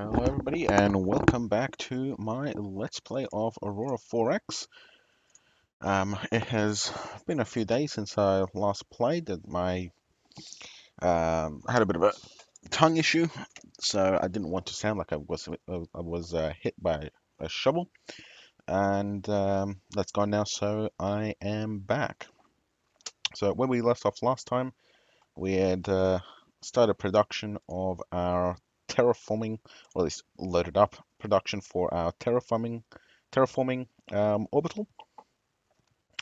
Hello everybody and welcome back to my Let's Play of Aurora 4X. Um, it has been a few days since I last played. That My um, I had a bit of a tongue issue, so I didn't want to sound like I was I was uh, hit by a shovel, and um, that's gone now. So I am back. So when we left off last time, we had uh, started production of our terraforming, or at least loaded up production for our terraforming terraforming um, orbital.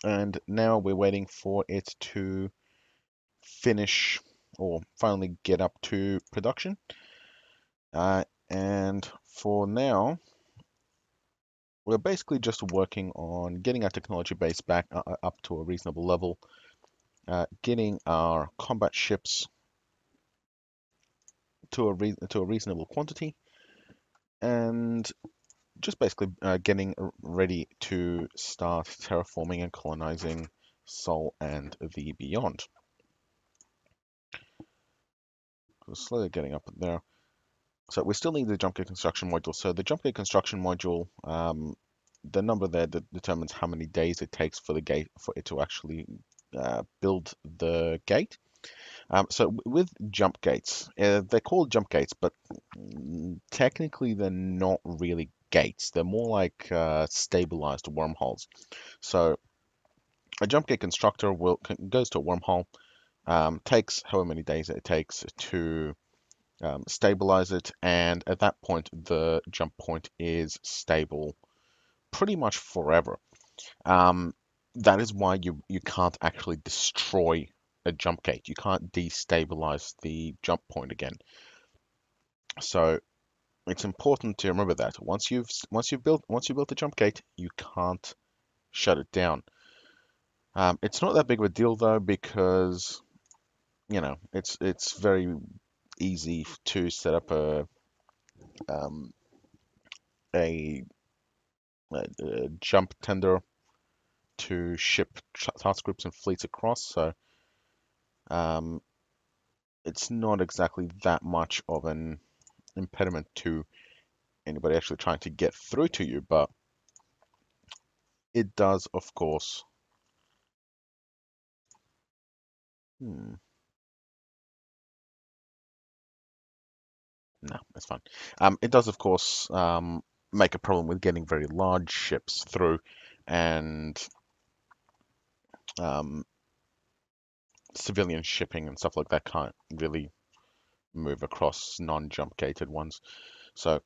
And now we're waiting for it to finish or finally get up to production. Uh, and for now, we're basically just working on getting our technology base back uh, uh up to a reasonable level, uh, getting our combat ships to a to a reasonable quantity, and just basically uh, getting ready to start terraforming and colonizing Sol and the beyond. So slowly getting up there. So we still need the jump gate construction module. So the jump gate construction module, um, the number there that determines how many days it takes for the gate for it to actually uh, build the gate. Um, so with jump gates, uh, they're called jump gates, but technically they're not really gates. They're more like uh, stabilized wormholes. So a jump gate constructor will goes to a wormhole, um, takes however many days it takes to um, stabilize it, and at that point the jump point is stable pretty much forever. Um, that is why you you can't actually destroy a jump gate. You can't destabilize the jump point again. So it's important to remember that once you've once you've built once you built the jump gate, you can't shut it down. Um, it's not that big of a deal though because you know it's it's very easy to set up a um, a, a, a jump tender to ship task groups and fleets across. So um, it's not exactly that much of an impediment to anybody actually trying to get through to you, but it does, of course. Hmm. No, it's fine. Um, it does, of course, um, make a problem with getting very large ships through, and um, civilian shipping and stuff like that can't really move across non-jump gated ones. So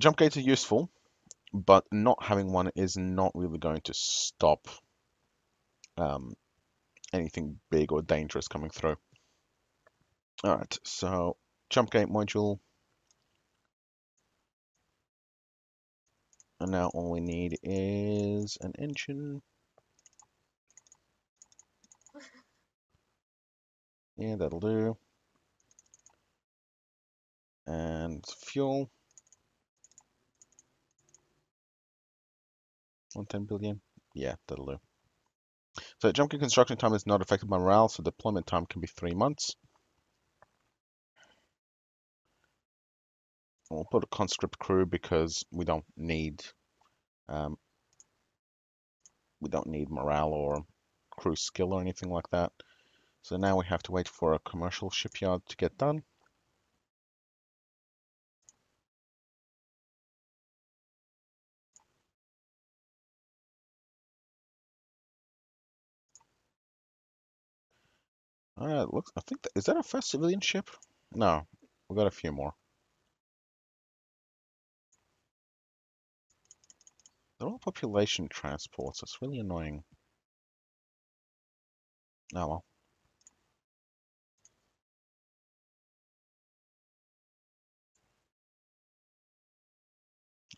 jump gates are useful, but not having one is not really going to stop um, anything big or dangerous coming through. All right, so jump gate module. And now all we need is an engine. Yeah, that'll do. And fuel. 110 billion. Yeah, that'll do. So jump gate construction time is not affected by morale, so deployment time can be three months. We'll put a conscript crew because we don't need um, we don't need morale or crew skill or anything like that. So now we have to wait for a commercial shipyard to get done. Uh, looks. I think that, is that our first civilian ship? No, we got a few more. They're all population transports. It's really annoying. Oh well.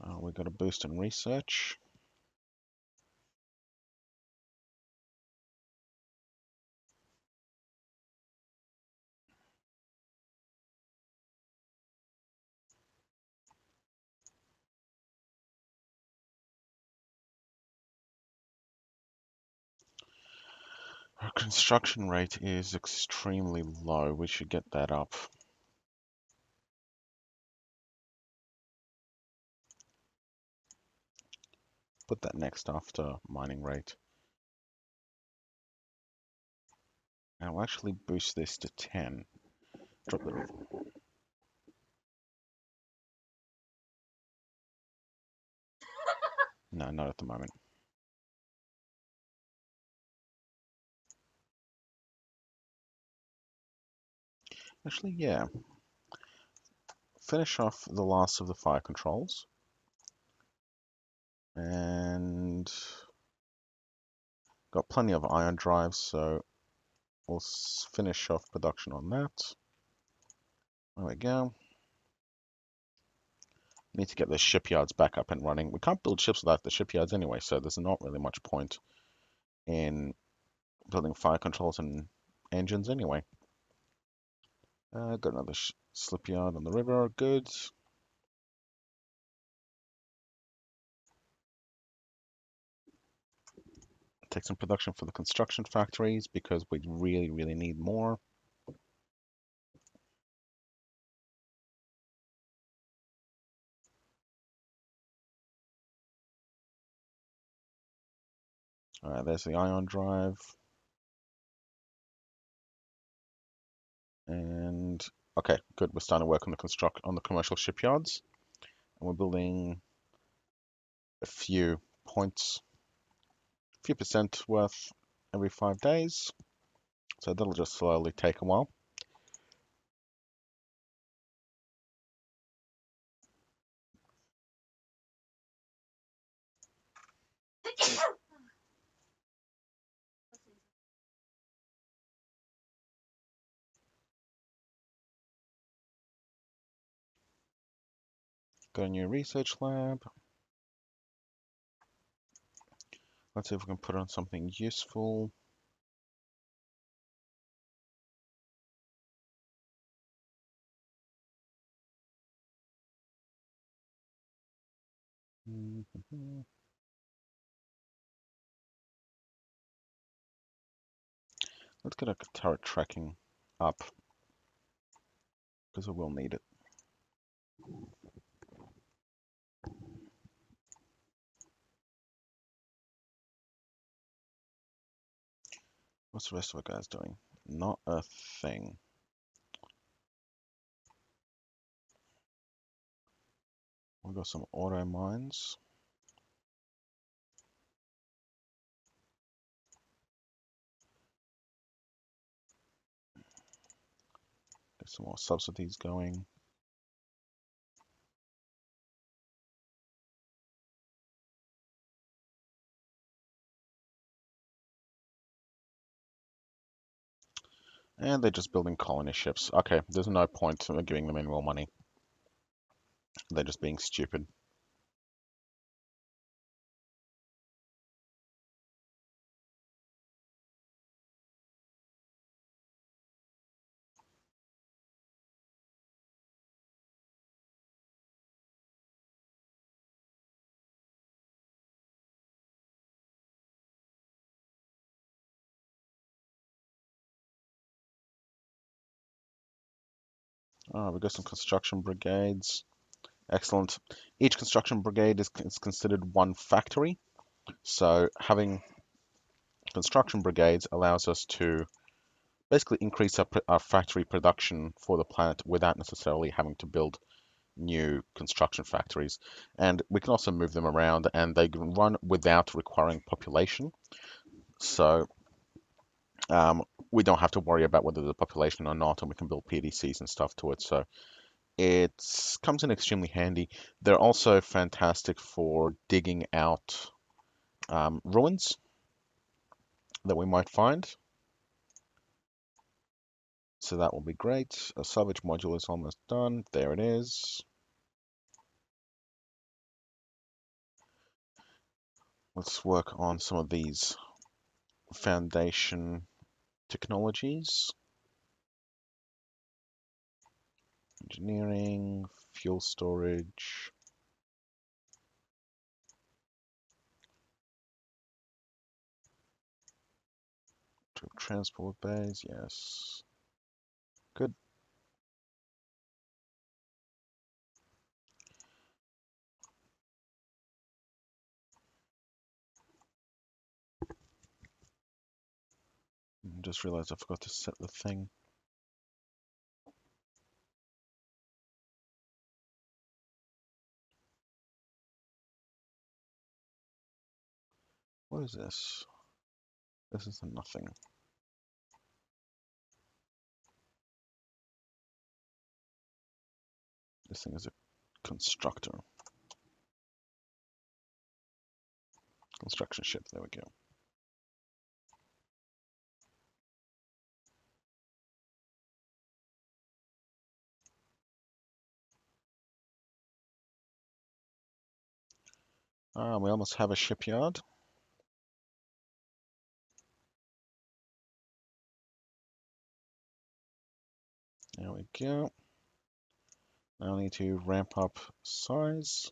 Uh, we got a boost in research. Our construction rate is extremely low. We should get that up. Put that next after mining rate. And we'll actually boost this to 10. Drop the No, not at the moment. Actually, yeah. Finish off the last of the fire controls. And got plenty of ion drives, so we'll finish off production on that. There we go. Need to get the shipyards back up and running. We can't build ships without the shipyards anyway, so there's not really much point in building fire controls and engines anyway. Uh, got another slip yard on the river, good. Take some production for the construction factories because we really, really need more. All right, there's the ion drive. And okay, good. We're starting to work on the construct on the commercial shipyards, and we're building a few points, few percent worth every five days. So that'll just slowly take a while. Got a new research lab. Let's see if we can put on something useful. Let's get our turret tracking up because we will need it. What's the rest of our guys doing? Not a thing. We've got some auto mines. Get some more subsidies going. And they're just building colony ships. Okay, there's no point in giving them any more money. They're just being stupid. Uh, oh, we've got some construction brigades. Excellent. Each construction brigade is, is considered one factory. So having construction brigades allows us to basically increase our, our factory production for the planet without necessarily having to build new construction factories. And we can also move them around and they can run without requiring population. So um, we don't have to worry about whether a population or not, and we can build PDCs and stuff to it. So it comes in extremely handy. They're also fantastic for digging out um, ruins that we might find. So that will be great. A salvage module is almost done. There it is. Let's work on some of these foundation technologies. Engineering, fuel storage. Transport bays, yes. I just realized I forgot to set the thing. What is this? This is a nothing. This thing is a constructor. Construction ship, there we go. Ah, we almost have a shipyard. There we go. Now I need to ramp up size.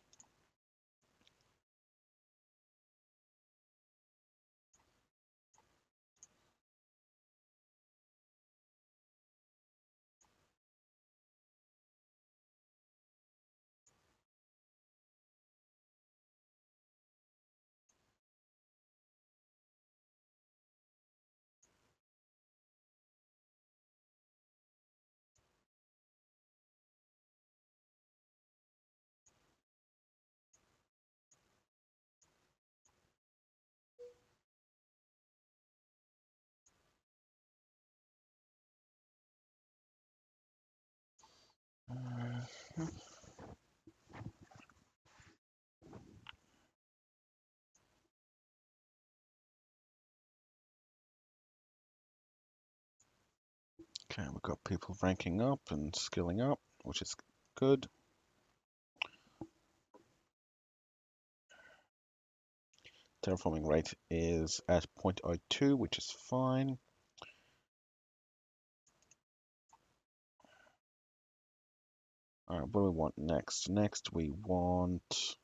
Okay, we've got people ranking up and skilling up, which is good. Terraforming rate is at 0.02, which is fine. All right, what do we want next? Next, we want...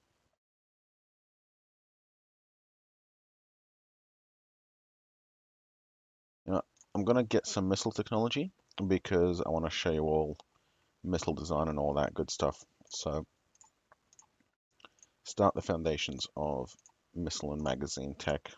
You know, I'm going to get some missile technology because I want to show you all missile design and all that good stuff. So, start the foundations of missile and magazine tech.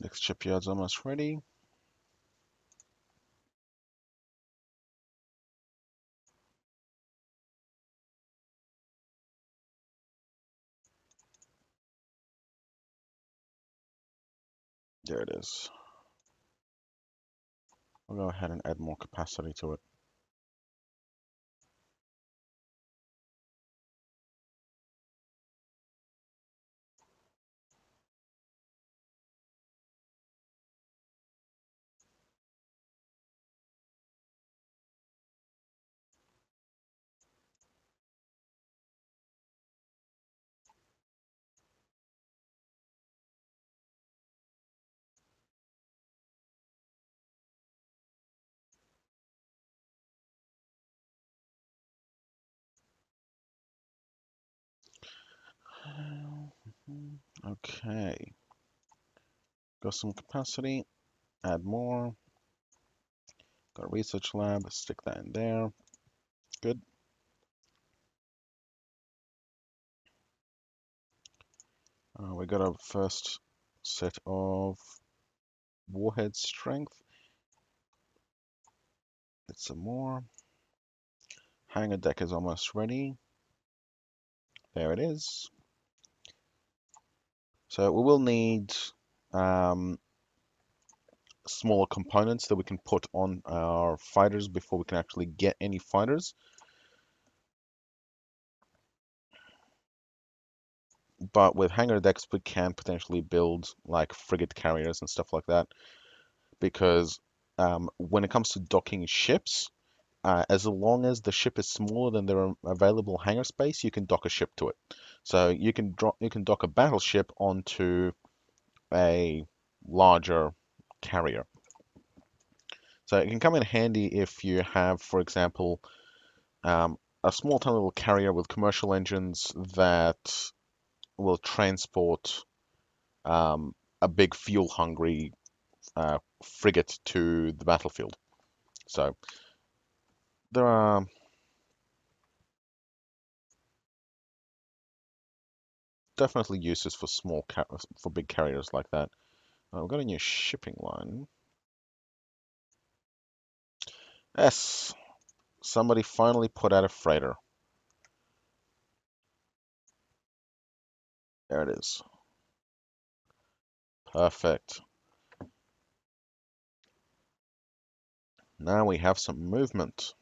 Next shipyard's almost ready. There it is. I'll go ahead and add more capacity to it. Okay. Got some capacity, add more. Got a research lab, stick that in there. Good. Uh, we got our first set of warhead strength. Get some more. Hangar deck is almost ready. There it is. So we will need um, smaller components that we can put on our fighters before we can actually get any fighters. But with hangar decks, we can potentially build like frigate carriers and stuff like that. Because um, when it comes to docking ships, uh, as long as the ship is smaller than their available hangar space, you can dock a ship to it. So you can drop, you can dock a battleship onto a larger carrier. So it can come in handy if you have, for example, um, a small tiny little carrier with commercial engines that will transport um, a big fuel-hungry uh, frigate to the battlefield. So there are definitely uses for small for big carriers like that. Uh, we've got a new shipping line. Yes, somebody finally put out a freighter. There it is. Perfect. Now we have some movement.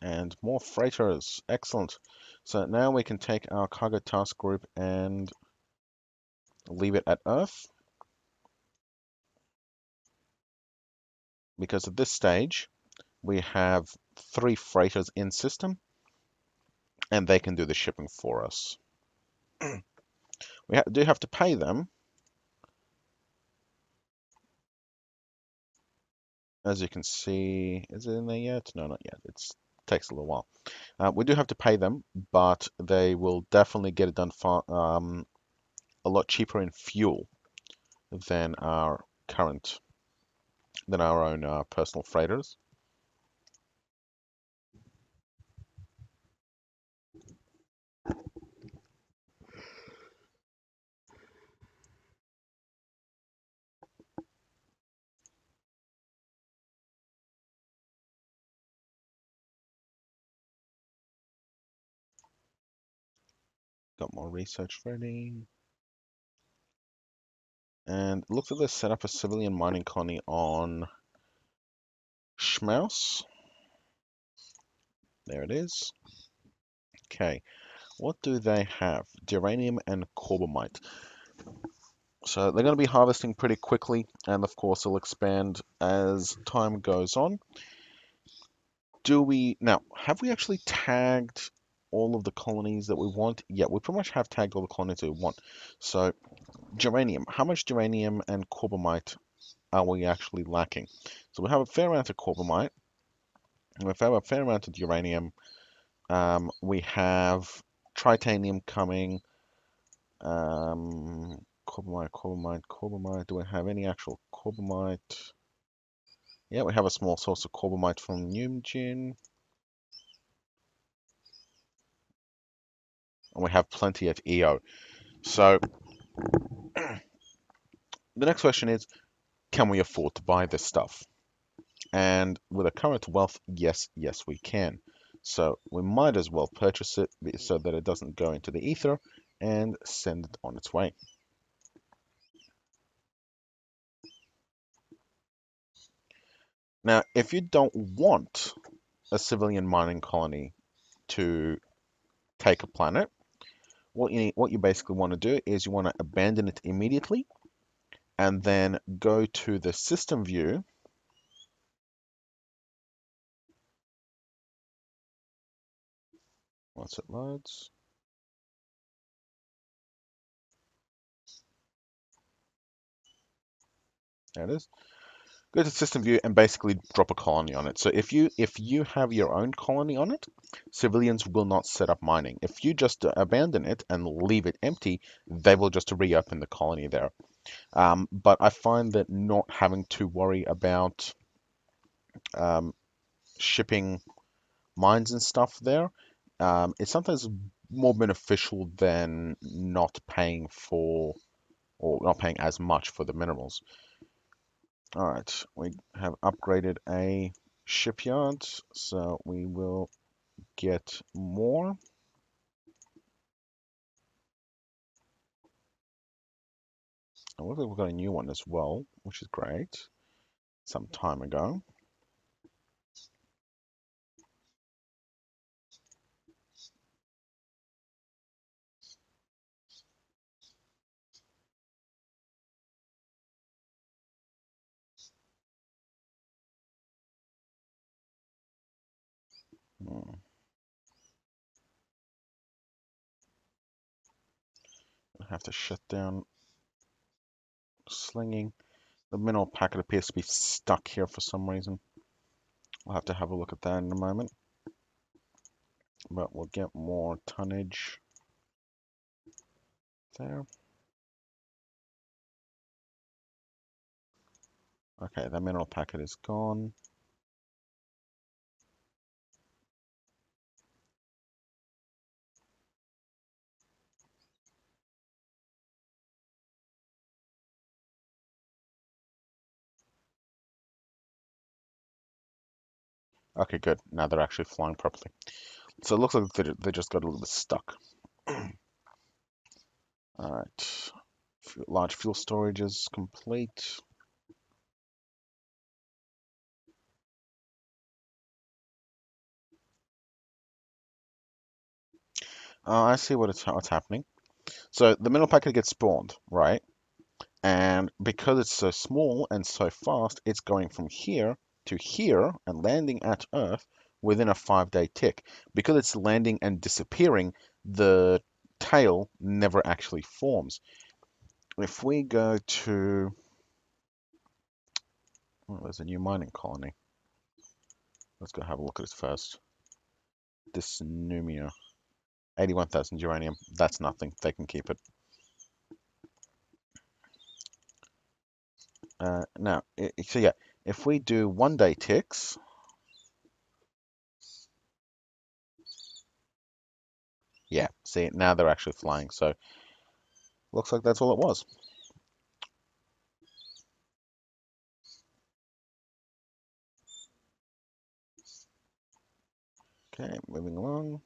And more freighters. Excellent. So now we can take our cargo task group and leave it at Earth. Because at this stage, we have three freighters in system, and they can do the shipping for us. we ha do have to pay them. As you can see, is it in there yet? No, not yet. It's takes a little while. Uh, we do have to pay them, but they will definitely get it done far, um, a lot cheaper in fuel than our current, than our own uh, personal freighters. Got more research ready. And looks like they set up a civilian mining colony on Schmaus. There it is. Okay, what do they have? Duranium and corbomite. So they're going to be harvesting pretty quickly, and of course they'll expand as time goes on. Do we now have we actually tagged all of the colonies that we want? Yeah, we pretty much have tagged all the colonies we want. So, duranium. How much duranium and corbomite are we actually lacking? So we have a fair amount of corbomite. We have a fair amount of duranium. Um, we have tritanium coming. Um, corbomite, corbomite, corbomite. Do we have any actual corbomite? Yeah, we have a small source of corbomite from Numjin. And we have plenty at EO. So the next question is, can we afford to buy this stuff? And with a current wealth, yes, yes, we can. So we might as well purchase it so that it doesn't go into the ether and send it on its way. Now, if you don't want a civilian mining colony to take a planet, what you need, what you basically want to do is you want to abandon it immediately and then go to the system view. Once it loads. There it is go to system view and basically drop a colony on it. So if you if you have your own colony on it, civilians will not set up mining. If you just abandon it and leave it empty, they will just reopen the colony there. Um, but I find that not having to worry about um, shipping mines and stuff there um, it's sometimes more beneficial than not paying for or not paying as much for the minerals. All right, we have upgraded a shipyard, so we will get more. I looks like we've got a new one as well, which is great. Some time ago. Hmm. I have to shut down slinging. The mineral packet appears to be stuck here for some reason. We'll have to have a look at that in a moment. But we'll get more tonnage there. Okay, that mineral packet is gone. Okay, good. Now they're actually flying properly. So it looks like they, just got a little bit stuck. Alright. Large fuel storage is complete. Uh, I see what what's happening. So the mineral packet gets spawned, right? And because it's so small and so fast, it's going from here to here and landing at Earth within a five day tick. Because it's landing and disappearing, the tail never actually forms. If we go to, oh, there's a new mining colony. Let's go have a look at it first. Dysnomia. 81,000 duranium. That's nothing. They can keep it. Uh, now, so yeah, if we do one day ticks, yeah, see, now they're actually flying. So looks like that's all it was. Okay, moving along.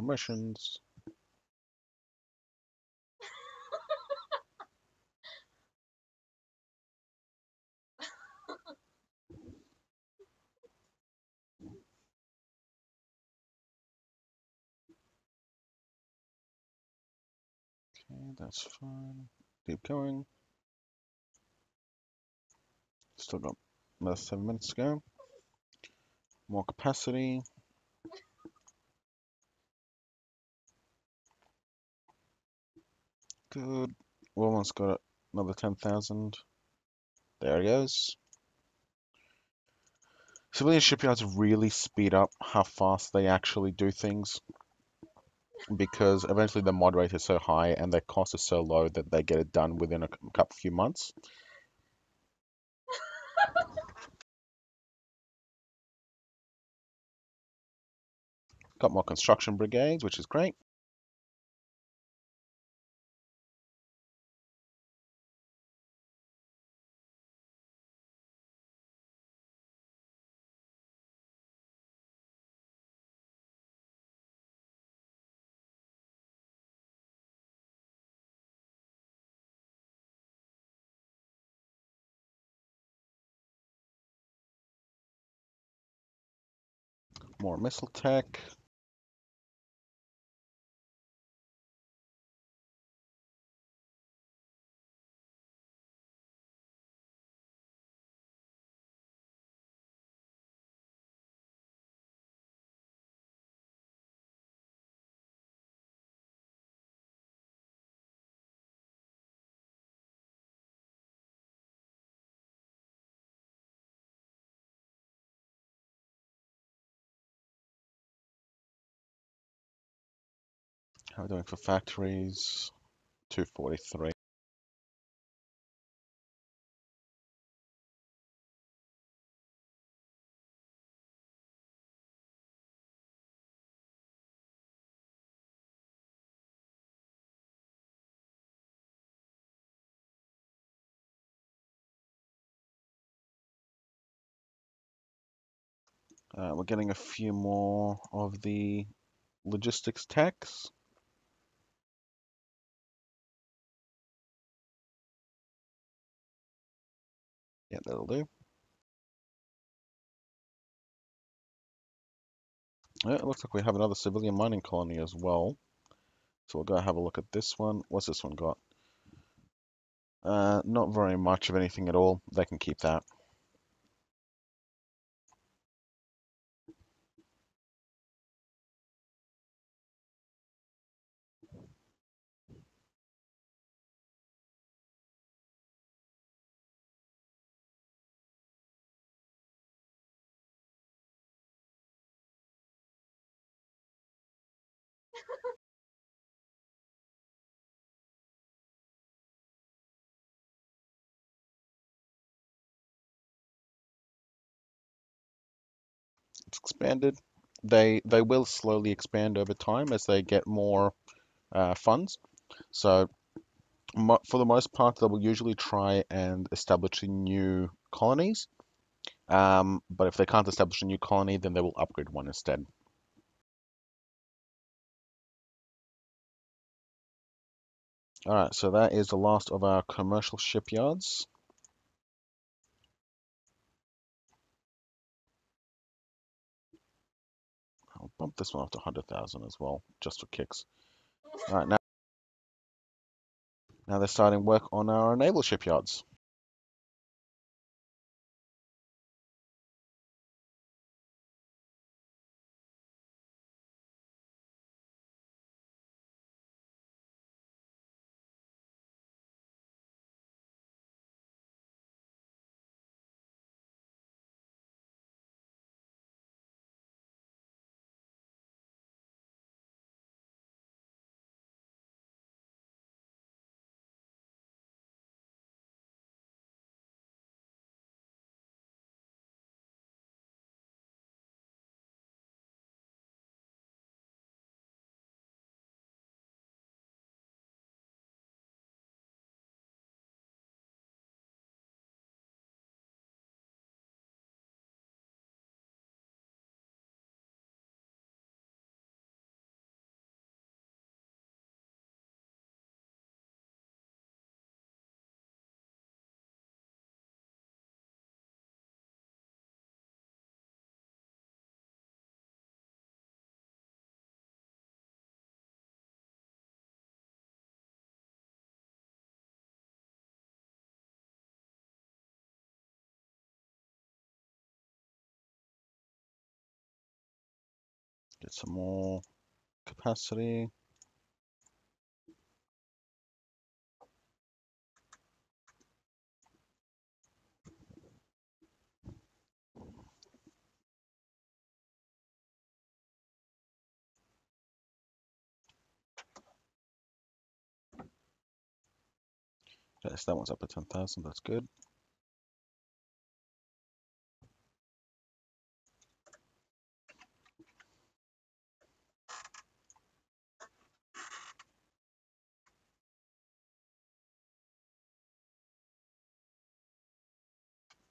Permissions. Okay, that's fine. Keep going. Still got another seven minutes to go. More capacity. Good. We almost got another 10,000. There it goes. Civilian shipyards really speed up how fast they actually do things because eventually the mod rate is so high and their cost is so low that they get it done within a couple few months. Got more construction brigades, which is great. More missile tech. How are we doing for factories? 243. Uh, we're getting a few more of the logistics techs. Yeah, that'll do. Yeah, it looks like we have another civilian mining colony as well. So we'll go have a look at this one. What's this one got? Uh, not very much of anything at all. They can keep that. Expanded. They they will slowly expand over time as they get more uh, funds. So for the most part, they will usually try and establish new colonies. Um, but if they can't establish a new colony, then they will upgrade one instead. All right, so that is the last of our commercial shipyards. I'll bump this one up to 100,000 as well, just for kicks. All right, now, now they're starting work on our naval shipyards. Get some more capacity. Yes, that one's up to 10,000, that's good.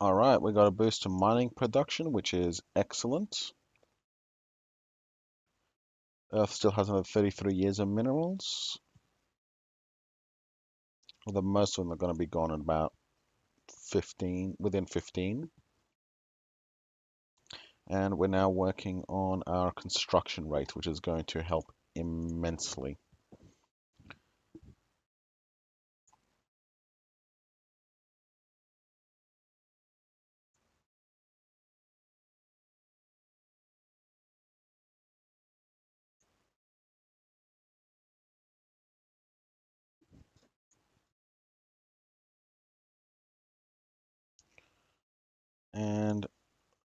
All right, we got a boost to mining production, which is excellent. Earth still has another 33 years of minerals. Although most of them are going to be gone in about 15, within 15. And we're now working on our construction rate, which is going to help immensely.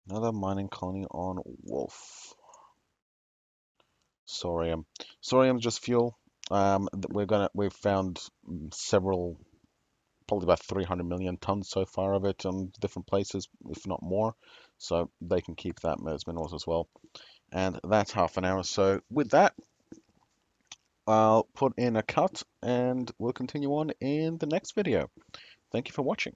Another mining colony on Wolf. Sorium. Sorium is just fuel. Um, we're gonna we've found several, probably about 300 million tons so far of it in different places, if not more. So they can keep that as minerals as well. And that's half an hour. So with that, I'll put in a cut and we'll continue on in the next video. Thank you for watching.